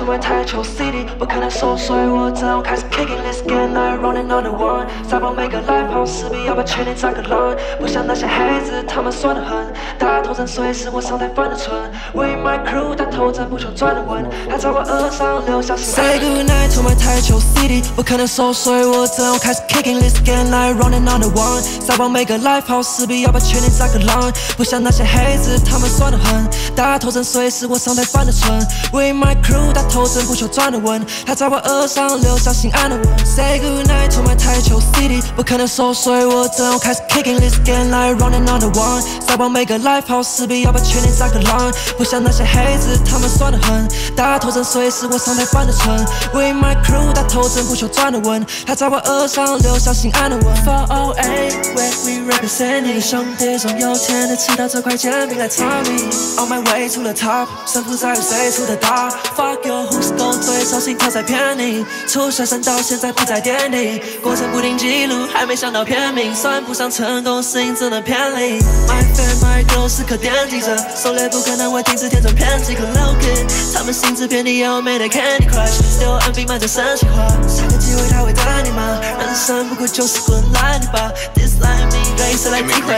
to my 台球 city，不可能说衰，我正开始 kicking this game like running on the one。撒爆每个 live house，势必要把全力砸个烂。不像那些黑子，他们耍得很，大头阵随时我上台翻的村。With my crew，大头阵不求赚的稳，还在我额上留下心。Say good night to my 台球 city，不可能说衰，我正开始 kicking this game like running on the one。撒爆每个 live house，势必要把全力砸个烂。不像那些黑子，他们耍得很，大头阵随时我上台翻的村。With my crew，打头阵不求赚的稳，还在我额上留下心安的吻。Say good night to my 台球 city，不可能说衰，我正开始 kicking this game like running on the one。撒爆每个 live house，势必要把全力砸个烂。不像那些黑子，他们耍得很，大头阵随时我上台翻的村。With my crew，大头阵不求赚的稳，还在我额上留下心安的吻。For all A where we represent，你的兄弟总有钱的吃到这块煎饼来操你。On my way to the top，胜负在于谁出的大。Fuck you you，who's go 最小心他在骗你。出山山到现在不再垫底，过程不停记录，还没想到片名，算不上成功，适应只能偏离。My fan my girl 时刻惦记着，狩猎不可能会停止，天真骗几个 low kid，他们心智偏离，又没得 Candy Crush，丢 NB 满着生气话，下个机会他会等你吗？人生不过就是滚来你吧，This like me，愿意谁来体会？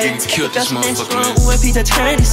表现年轻人无畏皮在天地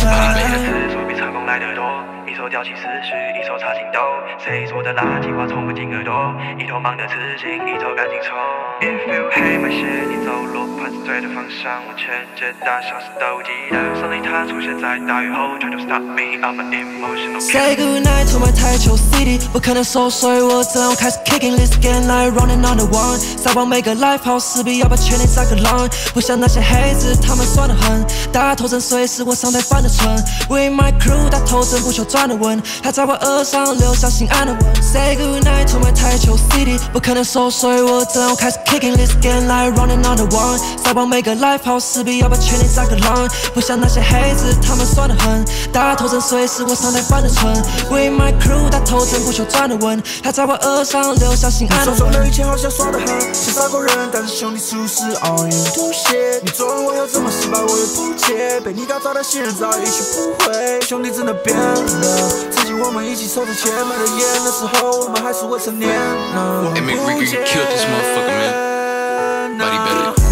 一手吊起思绪，一手插进兜。谁说的垃圾话从不进耳朵？一头忙得刺激，一头赶紧冲。If you hate my shit，你走路盘子对的方向，我全街大小事都记得。上帝他出现在大雨后，try to stop me，I'm an emotional Say good night to my 台球 city，不可能说衰，我正开始 kicking this game I running on the one。撒爆每个 life house，势必要把全力砸个烂。不像那些黑子，他们耍得很，打头阵随时我上台翻的村。With my crew，打头阵不求赚的稳，还在我额上留下心安的吻。Say good night to my 台球 city，不可能输，所以，我正开始 kicking this game like running on the one。撒爆每个 live house，势必要把全力砸个烂。不像那些黑子，他们耍得很，打头阵随时我上台翻的村。With my crew，打头阵不求赚的稳，还在我额上留下心安的吻。手中的一切好像耍得很，想杀过人，但是兄弟出事 all in 吐血。你做人我又怎么失败，我也不解。被你搞砸的信任早已一去不回，兄弟真的变了。曾经我们一起守着签买的烟那时候我们还是未成年我们不见面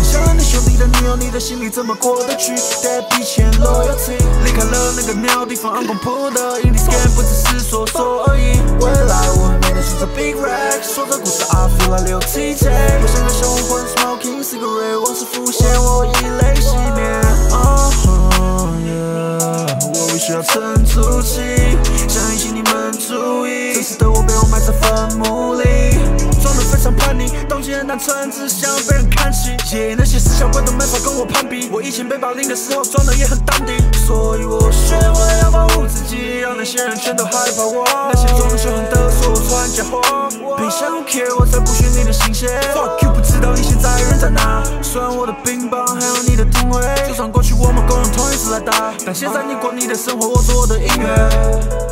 想让你兄弟的女友你的心里怎么过得去？dead before loyalty，离开了那个鸟地方 i'm gonna prove that 因你实现不只是说说而已。未来我会每天制造 big racks 说着故事 i feel like 六 tj 我想个小混混沉住气，想引起你们注意。真实的我被我埋在坟墓里。装得非常叛逆，动机很单纯，只想被人看起。耶，那些死小鬼都没法跟我攀比。我以前被霸凌的时候，装的也很淡定，所以我学会要保护自己，让那些人全都害怕我。那些装凶狠的说我传假话，别想 care，我才不屑你的新鲜。Fuck you，不知道你现在人在哪？虽然我的冰棒还有你的定位，算过去我们共用同一次来打，但现在你过你的生活，我做我的音乐。